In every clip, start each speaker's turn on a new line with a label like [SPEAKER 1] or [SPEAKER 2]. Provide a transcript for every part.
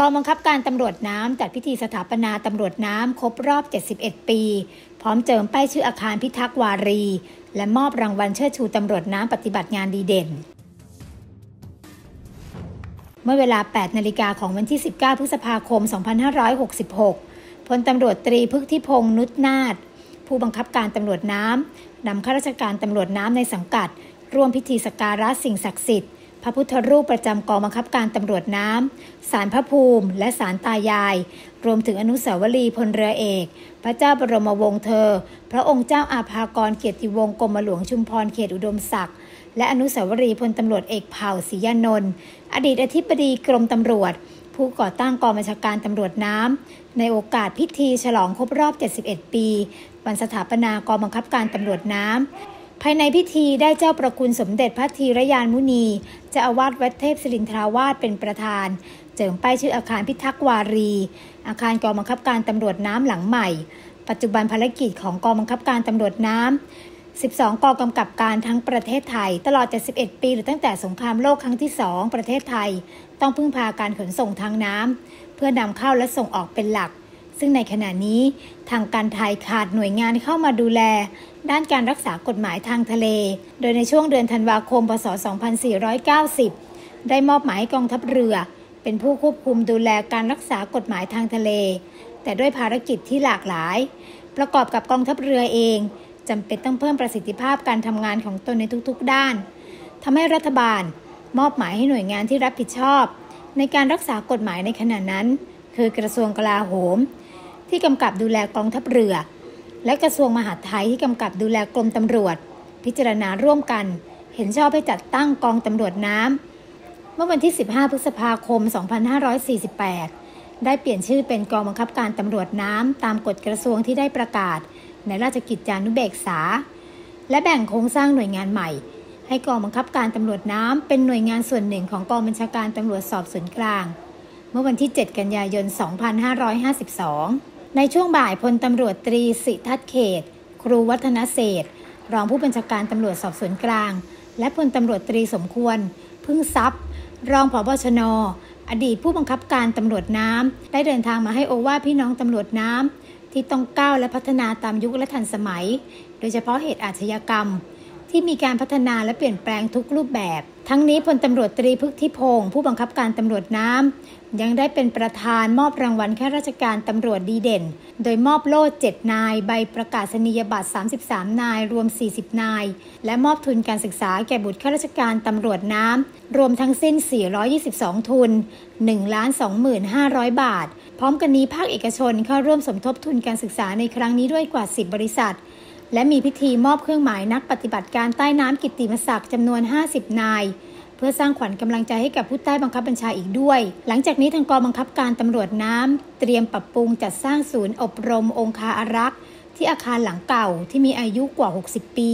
[SPEAKER 1] กองบังคับการตำรวจน้ำจัดพิธีสถาปนาตำรวจน้ำครบรอบ 71 ปี พร้อมเจิมป้ายชื่ออาคารพิทักษ์วารี และมอบรางวัลเชิดชูตำรวจน้ำปฏิบัติงานดีเด่น เมื่อเวลา 8 นาฬิกาของวันที่ 19 พฤษภาคม 2566 พลตำรวจตรีพึกทิพงษ์นุชนาฏผู้บังคับการตำรวจน้ำนำข้าราชการตำรวจน้ำในสังกัด ร่วมพิธีสการะสิ่งศักดิ์สิทธิ์ พระพุทธรูปประจำกองบังคับการตำรวจน้ำ สารพระภูมิ และสารตายาย รวมถึงอนุสาวรีย์พลเรือเอก พระเจ้าบรมวงศ์เธอ พระองค์เจ้าอาภากรเกียรติวงศ์กรมหลวงชุมพรเขตอุดมศักดิ์ และอนุสาวรีย์พลตำรวจเอกเผ่าศรียานนท์อดีตอธิบดีกรมตำรวจ ผู้ก่อตั้งกองบัญชาการตำรวจน้ำ ในโอกาสพิธีฉลองครบรอบ 71 ปี วันสถาปนากองบังคับการตำรวจน้ำ ภายในพิธีได้เจ้าประคุณสมเด็จพระธีรยานมุนีเจ้าอาวาสวัดเทพศิรินทราวาสเป็นประธาน เจิมป้ายชื่ออาคารพิทักษ์วารี อาคารกองบังคับการตำรวจน้ำหลังใหม่ ปัจจุบันภารกิจของกองบังคับการตำรวจน้ำ12 กองกำกับการทั้งประเทศไทย ตลอด 71 ปีหรือตั้งแต่สงครามโลกครั้งที่ 2 ประเทศไทย ต้องพึ่งพาการขนส่งทางน้ำเพื่อนำเข้าและส่งออกเป็นหลัก ซึ่งในขณะนี้ทางการไทยขาดหน่วยงานเข้ามาดูแล ด้านการรักษากฎหมายทางทะเล โดยในช่วงเดือนธันวาคม พศ 2490 ได้มอบหมายกองทัพเรือ เป็นผู้ควบคุมดูแลการรักษากฎหมายทางทะเล แต่ด้วยภารกิจที่หลากหลาย ประกอบกับกองทัพเรือเองจำเป็นต้องเพิ่มประสิทธิภาพการทำงานของตนในทุกๆ ด้านทำให้รัฐบาลมอบหมายให้หน่วยงานที่รับผิดชอบ ในการรักษากฎหมายในขณะนั้น คือกระทรวงกลาโหม ที่กำกับดูแลกองทัพเรือ และกระทรวงมหาดไทยที่กำกับดูแลกรมตำรวจ พิจารณาร่วมกัน เห็นชอบให้จัดตั้งกองตำรวจน้ำเมื่อวันที่ 15 พฤษภาคม 2548 ได้เปลี่ยนชื่อเป็นกองบังคับการตำรวจน้ำตามกฎกระทรวงที่ได้ประกาศ ในราชกิจจานุเบกษา และแบ่งโครงสร้างหน่วยงานใหม่ ให้กองบังคับการตำรวจน้ำเป็นหน่วยงานส่วนหนึ่งของกองบัญชาการตำรวจสอบสวนกลางเมื่อวันที่ 7 กันยายน 2552 ในช่วงบ่ายพลตำรวจตรีสิทัศเขต ครูวัฒนเศษรองผู้บัญชาการตำรวจสอบสวนกลาง และพลตำรวจตรีสมควร พึ่งทรัพย์ รองผบชน อดีตผู้บังคับการตำรวจน้ำได้เดินทางมาให้โอวาพี่น้องตำรวจน้ำที่ต้องก้าวและพัฒนาตามยุคและทันสมัย โดยเฉพาะเหตุอาชญากรรม ที่มีการพัฒนาและเปลี่ยนแปลงทุกรูปแบบ ทั้งนี้พลตำรวจตรีพึกทิพงศ์ผู้บังคับการตำรวจน้ำยังได้เป็นประธานมอบรางวัลข้าราชการตำรวจดีเด่น โดยมอบโล่7นาย ใบประกาศนียบัตร 33 นาย รวม 40 นาย และมอบทุนการศึกษาแก่บุตรข้าราชการตำรวจน้ำรวมทั้งสิ้น 422 ทุน1ล้าน25,000 บาท พร้อมกันนี้ภาคเอกชนเข้าร่วมสมทบทุนการศึกษาในครั้งนี้ด้วยกว่า 10 บริษัท และมีพิธีมอบเครื่องหมายนักปฏิบัติการใต้น้ำกิตติมศักดิ์จำนวน 50 นาย เพื่อสร้างขวัญกำลังใจให้กับผู้ใต้บังคับบัญชาอีกด้วย หลังจากนี้ทางกองบังคับการตำรวจน้ำเตรียมปรับปรุงจัดสร้างศูนย์อบรมองคาอารักษ์ที่อาคารหลังเก่าที่มีอายุกว่า 60 ปี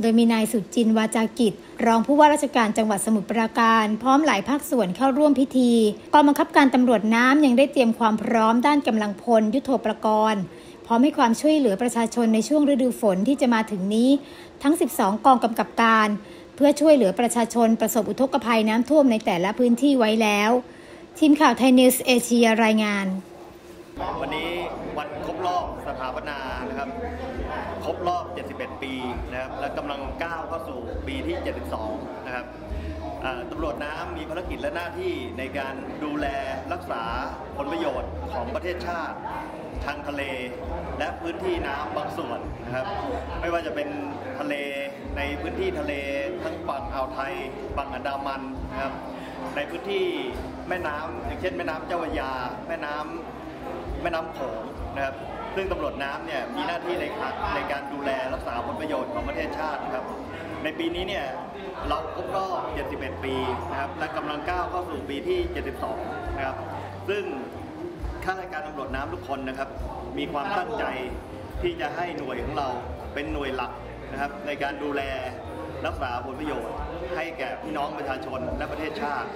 [SPEAKER 1] โดยมีนายสุจินวาจากิจ รองผู้ว่าราชการจังหวัดสมุทรปราการ พร้อมหลายภาคส่วนเข้าร่วมพิธีกองบังคับการตำรวจน้ำยังได้เตรียมความพร้อมด้านกำลังพลยุทโธปกรณ์พร้อมให้ความช่วยเหลือประชาชนในช่วงฤดูฝนที่จะมาถึงนี้ ทั้ง 12 กองกำกับการ เพื่อช่วยเหลือประชาชนประสบอุทกภัยน้ำท่วมในแต่ละพื้นที่ไว้แล้ว ทีมข่าวไทยนิวส์เอเชียรายงาน
[SPEAKER 2] วันนี้วันครบรอบสถาปนา รอบ 71 ปีนะครับและกำลังก้าวเข้าสู่ปีที่ 72 นะครับตำรวจน้ำมีภารกิจและหน้าที่ในการดูแลรักษาผลประโยชน์ของประเทศชาติ ทางทะเล และพื้นที่น้ำบางส่วนนะครับไม่ว่าจะเป็นทะเลในพื้นที่ทะเลทั้งฝั่งอ่าวไทยฝั่งอันดามันนะครับในพื้นที่แม่น้ำอย่างเช่นแม่น้ำเจ้าพระยา แม่น้ำแม่น้ำโขงนะครับ ซึ่งตำรวจน้ำเนี่ยมีหน้าที่ในการในการดูแลรักษาผลประโยชน์ของประเทศชาตินะครับ ในปีนี้เนี่ยเราครบรอบ 71 ปีนะครับและกำลังก้าวเข้าสู่ปีที่ 72 นะครับ ซึ่งข้าราชการตำรวจน้ำทุกคนนะครับ มีความตั้งใจที่จะให้หน่วยของเราเป็นหน่วยหลักนะครับ ในการดูแลรักษาผลประโยชน์ ให้แก่พี่น้องประชาชนและประเทศชาติ